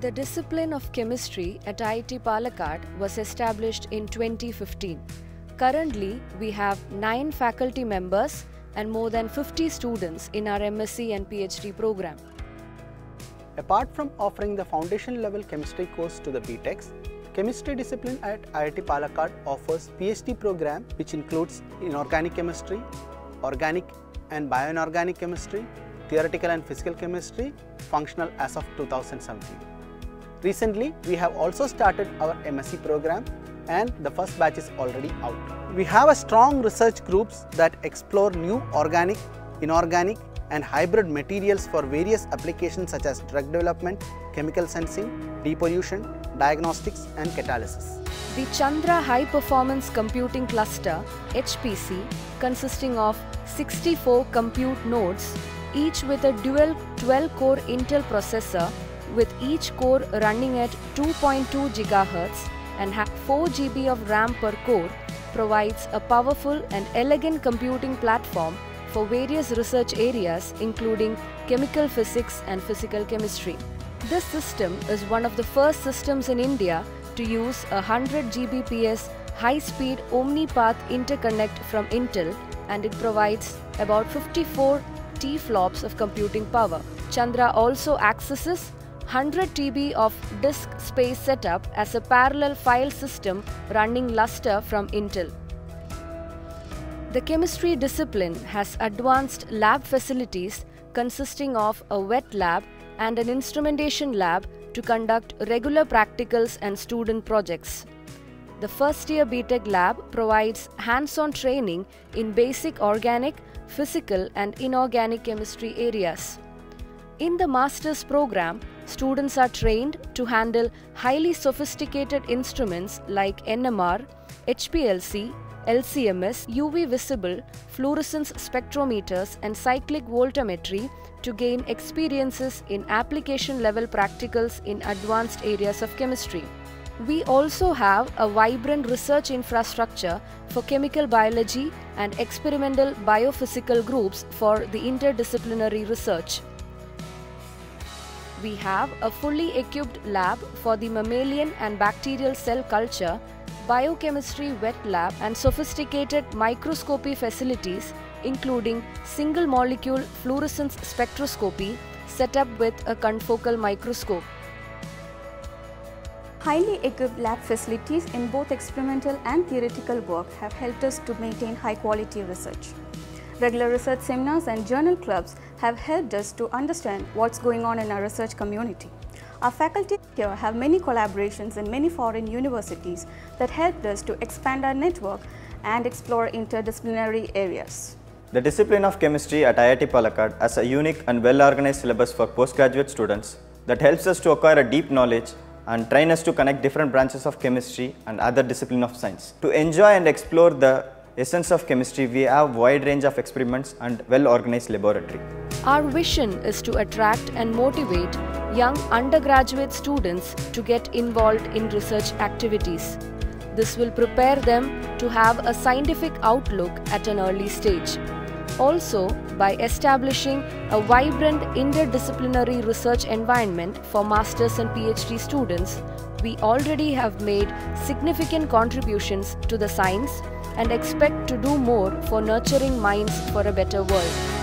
The discipline of chemistry at IIT Palakkad was established in 2015. Currently, we have 9 faculty members and more than 50 students in our MSc and PhD program. Apart from offering the foundation level chemistry course to the BTechs, chemistry discipline at IIT Palakkad offers PhD program which includes inorganic chemistry, organic and bioinorganic chemistry, theoretical and physical chemistry, functional as of 2017. Recently, we have also started our MSc program and the first batch is already out. We have a strong research groups that explore new organic, inorganic and hybrid materials for various applications such as drug development, chemical sensing, depollution, diagnostics and catalysis. The Chandra High Performance Computing Cluster HPC consisting of 64 compute nodes each with a dual 12 core Intel processor with each core running at 2.2 GHz and have 4 GB of RAM per core provides a powerful and elegant computing platform for various research areas including chemical physics and physical chemistry. This system is one of the first systems in India to use a 100 Gbps high-speed OmniPath interconnect from Intel and it provides about 54 T-flops of computing power. Chandra also accesses 100 TB of disk space setup as a parallel file system running Lustre from Intel. The chemistry discipline has advanced lab facilities consisting of a wet lab and an instrumentation lab to conduct regular practicals and student projects. The first year BTech lab provides hands on training in basic organic, physical, and inorganic chemistry areas. In the master's program, students are trained to handle highly sophisticated instruments like NMR, HPLC, LCMS, UV visible, fluorescence spectrometers, and cyclic voltammetry to gain experiences in application level practicals in advanced areas of chemistry. We also have a vibrant research infrastructure for chemical biology and experimental biophysical groups for the interdisciplinary research. We have a fully equipped lab for the mammalian and bacterial cell culture, biochemistry wet lab, and sophisticated microscopy facilities, including single molecule fluorescence spectroscopy set up with a confocal microscope. Highly equipped lab facilities in both experimental and theoretical work have helped us to maintain high quality research. Regular research seminars and journal clubs have helped us to understand what's going on in our research community. Our faculty here have many collaborations in many foreign universities that helped us to expand our network and explore interdisciplinary areas. The discipline of chemistry at IIT Palakkad has a unique and well-organized syllabus for postgraduate students that helps us to acquire a deep knowledge and train us to connect different branches of chemistry and other discipline of science. To enjoy and explore the essence of chemistry, we have wide range of experiments and well-organized laboratory. Our vision is to attract and motivate young undergraduate students to get involved in research activities. This will prepare them to have a scientific outlook at an early stage. Also, by establishing a vibrant interdisciplinary research environment for masters and PhD students, we already have made significant contributions to the science and expect to do more for nurturing minds for a better world.